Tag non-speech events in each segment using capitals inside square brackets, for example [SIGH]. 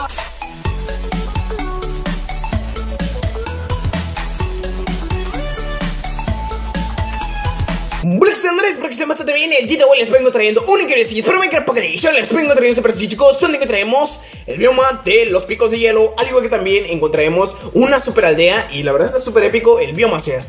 あっ! Buenas Andrés, porque estén bastante bien El día de hoy les vengo trayendo un increíble sitio Pero Minecraft Pocket Edition Les vengo trayendo este precio chicos Donde traemos el bioma de los picos de hielo Al igual que también encontraremos una super aldea Y la verdad está súper épico El bioma, o sea,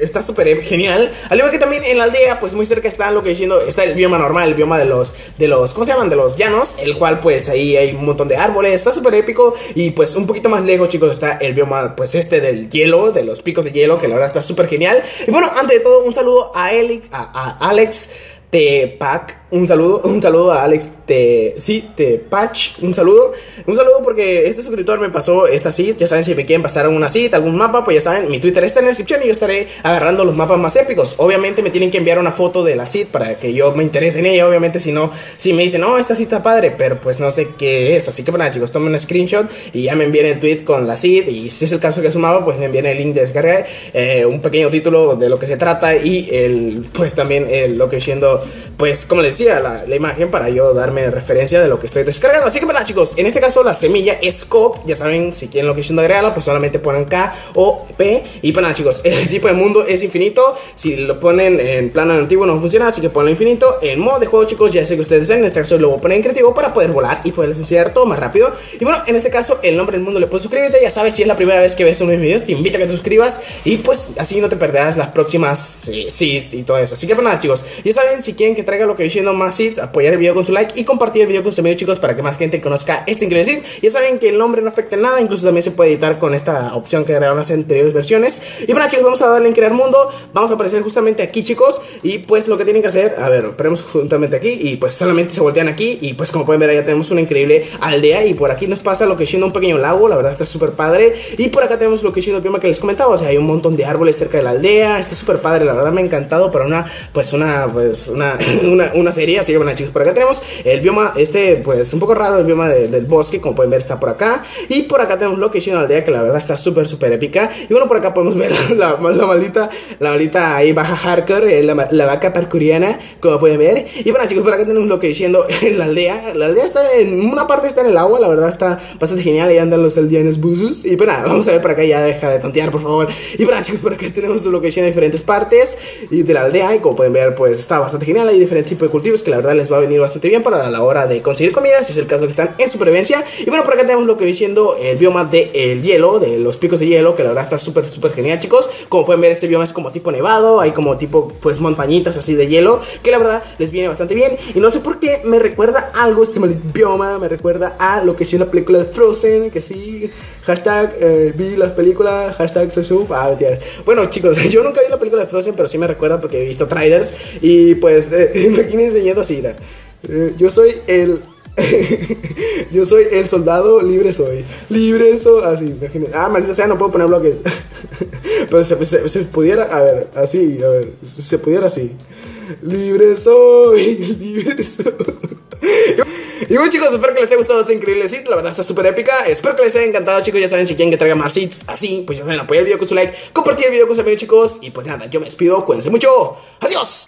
está súper genial. Al igual que también en la aldea, pues muy cerca está lo que diciendo Está el bioma normal, el bioma de los, de los, ¿cómo se llaman? De los llanos El cual pues ahí hay un montón de árboles Está súper épico Y pues un poquito más lejos chicos está el bioma pues este del hielo De los picos de hielo Que la verdad está súper genial. Y bueno, antes de todo un saludo a Alex Tepac un saludo, [LAUGHS] un saludo a Alex Te, sí, Tepach, un saludo, un saludo porque este suscriptor me pasó esta seed, ya saben si me quieren pasar una seed, algún mapa, pues ya saben, mi Twitter está en la descripción y yo estaré agarrando los mapas más épicos. Obviamente me tienen que enviar una foto de la seed para que yo me interese en ella, obviamente si no, si me dicen, no, esta está padre, pero pues no sé qué es, así que bueno chicos, tomen un screenshot y ya me envíen el tweet con la seed y si es el caso que es un mapa, pues me envíen el link de descarga, eh, un pequeño título de lo que se trata y el, pues también el, lo que siendo, pues como les decía, la, imagen para yo darme referencia de lo que estoy descargando. Así que bueno chicos, en este caso la semilla es COP, ya saben, si quieren lo que de agregarla, pues solamente ponen K o P. Y pues nada chicos, [LAUGHS] el tipo de mundo es infinito, si lo ponen en plano antiguo no funciona, así que ponlo infinito. En modo de juego chicos, ya sé que ustedes deseen, en este caso lo voy a poner en creativo para poder volar y poder enseñar todo más rápido. Y bueno, en este caso el nombre del mundo le puedes suscribirte, ya sabes, si es la primera vez que ves uno de mis videos, te invito a que te suscribas y pues así no te perderás las próximas sí, sí y todo eso. Así que pues nada chicos, ya saben, si quieren que traiga lo que diciendo más seeds, apoyar el video con su like y compartir el video con sus amigos chicos para que más gente conozca este increíble Ya saben que el nombre no afecta en nada, incluso también se puede editar con esta opción que agregaron las anteriores versiones. Y bueno chicos, vamos a darle en crear mundo, vamos a aparecer justamente aquí chicos. Y pues lo que tienen que hacer, a ver, esperemos justamente aquí y pues solamente se voltean aquí. Y pues como pueden ver ya tenemos una increíble aldea y por aquí nos pasa lo que siendo un pequeño lago, la verdad está súper padre. Y por acá tenemos lo que siendo el bioma que les comentaba, o sea, hay un montón de árboles cerca de la aldea, está súper padre, la verdad me ha encantado para una, pues una, pues una, una, una serie, así que bueno chicos, por acá tenemos el bioma, este, pues un poco raro, el bioma del bosque, como pueden ver, está por acá. Y por acá tenemos Location Aldea, que la verdad está súper, súper épica. Y bueno, por acá podemos ver la, la, maldita, la maldita ahí baja hardcore, eh, la, la, vaca parkouriana, como pueden ver. Y bueno, chicos, por acá tenemos lo que diciendo [LAUGHS] la aldea. La aldea está en una parte está en el agua, la verdad está bastante genial. Ahí andan los aldeanos buzus. Y pues nada, vamos a ver por acá, ya deja de tontear, por favor. Y bueno, chicos, por acá tenemos lo que en diferentes partes y de la aldea. Y como pueden ver, pues está bastante genial. Hay diferentes tipos de cultivos que la verdad les va a venir bastante bien para la hora de conseguir comida, si es el caso que están en supervivencia. Y bueno, por acá tenemos lo que viene siendo el bioma del el hielo, de los picos de hielo, que la verdad está súper, súper genial, chicos. Como pueden ver, este bioma es como tipo nevado, hay como tipo, pues, montañitas así de hielo, que la verdad les viene bastante bien. Y no sé por qué me recuerda algo este bioma, me recuerda a lo que es la película de Frozen, que sí, hashtag eh, vi las películas, hashtag soy sub, ah, Bueno, chicos, [LAUGHS] yo nunca vi la película de Frozen, pero sí me recuerda porque he visto trailers. Y pues, [LAUGHS] eh, me aquí enseñando así, eh, yo soy el. [LAUGHS] yo soy el soldado, libre soy. Libre soy. Así, Ah, maldita sea, no puedo poner bloques. [LAUGHS] Pero se, se, pudiera, a ver, así, a ver, se pudiera así. Libre soy, libre soy. Y bueno chicos, espero que les haya gustado este increíble sit, la verdad está súper épica Espero que les haya encantado chicos, ya saben si quieren que traiga más sits así Pues ya saben, apoyar el video con su like, compartir el video con sus amigos chicos Y pues nada, yo me despido, cuídense mucho, adiós